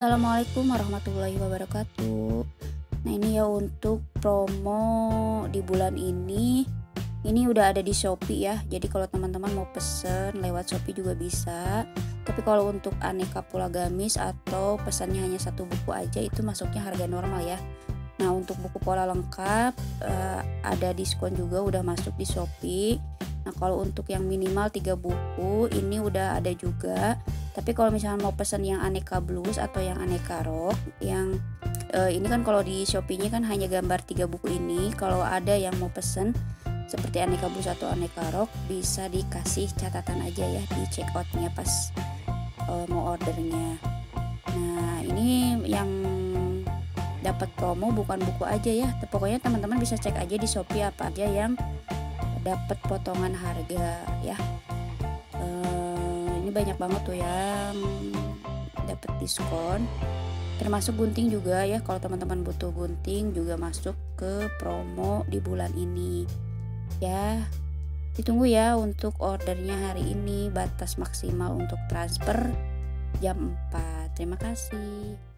Assalamualaikum warahmatullahi wabarakatuh. Nah, ini ya untuk promo di bulan ini. Ini udah ada di Shopee ya. Jadi kalau teman-teman mau pesen lewat Shopee juga bisa. Tapi kalau untuk aneka pula gamis atau pesannya hanya satu buku aja itu masuknya harga normal ya. Nah, untuk buku pola lengkap uh, ada diskon juga udah masuk di Shopee. Nah, kalau untuk yang minimal 3 buku ini udah ada juga tapi kalau misalnya mau pesan yang aneka blues atau yang aneka rock yang uh, ini kan kalau di Shopee-nya kan hanya gambar tiga buku ini. Kalau ada yang mau pesen seperti aneka blues atau aneka rock bisa dikasih catatan aja ya di check outnya pas uh, mau ordernya. Nah ini yang dapat promo bukan buku aja ya. Pokoknya teman-teman bisa cek aja di Shopee apa aja yang dapat potongan harga ya ini banyak banget tuh yang dapat diskon. Termasuk gunting juga ya kalau teman-teman butuh gunting juga masuk ke promo di bulan ini. Ya ditunggu ya untuk ordernya hari ini batas maksimal untuk transfer jam 4 terima kasih